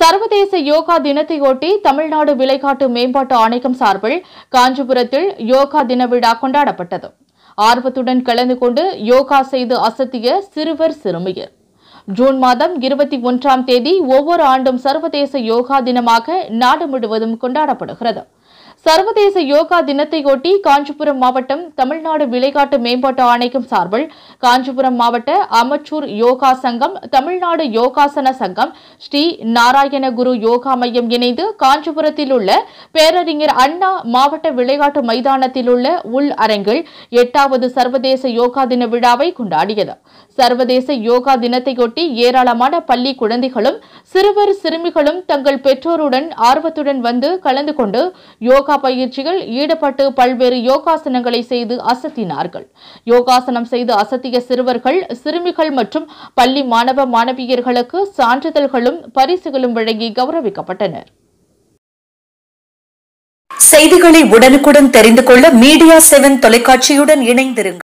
சர்வதேச யோகா தினத்தையொட்டி தமிழ்நாடு விளைகாட்டு மேம்பாட்டு ஆணையம் சார்பில் காஞ்சிபுரத்தில் யோகா தின விழா கொண்டாடப்பட்டது. ஆர்வத்துடன் கலந்து கொண்டு யோகா செய்து அசத்திய சிறுவர் சிறுமியர். ஜூன் மாதம் இருபத்தி ஒன்றாம் தேதி ஒவ்வொரு ஆண்டும் சர்வதேச யோகா தினமாக நாடு முழுவதும் கொண்டாடப்படுகிறது. சர்வதேச யோகா தினத்தையொட்டி காஞ்சிபுரம் மாவட்டம் தமிழ்நாடு விளையாட்டு மேம்பாட்டு ஆணையம் சார்பில் காஞ்சிபுரம் மாவட்ட அமச்சூர் யோகா சங்கம் தமிழ்நாடு யோகாசன சங்கம் ஸ்ரீ நாராயண குரு யோகா மையம் இணைந்து காஞ்சிபுரத்தில் உள்ள பேரறிஞர் அண்ணா மாவட்ட விளையாட்டு மைதானத்தில் உள்ள உள் அரங்கில் எட்டாவது சர்வதேச யோகா தின விழாவை கொண்டாடியது. சர்வதேச யோகா தினத்தையொட்டி ஏராளமான பள்ளி குழந்தைகளும் சிறுவர் சிறுமிகளும் தங்கள் பெற்றோருடன் ஆர்வத்துடன் வந்து கலந்து கொண்டு யோகா யோகா பயிற்சிகள் ஈடுபட்டு பல்வேறு யோகாசனங்களை செய்து அசத்தினார்கள். யோகாசனம் செய்து அசத்திய சிறுவர்கள் சிறுமிகள் மற்றும் பள்ளி மாணவ மாணவியர்களுக்கு சான்றிதழ்களும் பரிசுகளும் வழங்கி கௌரவிக்கப்பட்டனர். செய்திகளை உடனுக்குடன் தெரிந்து கொள்ள மீடியா செவன் தொலைக்காட்சியுடன் இணைந்திருங்கள்.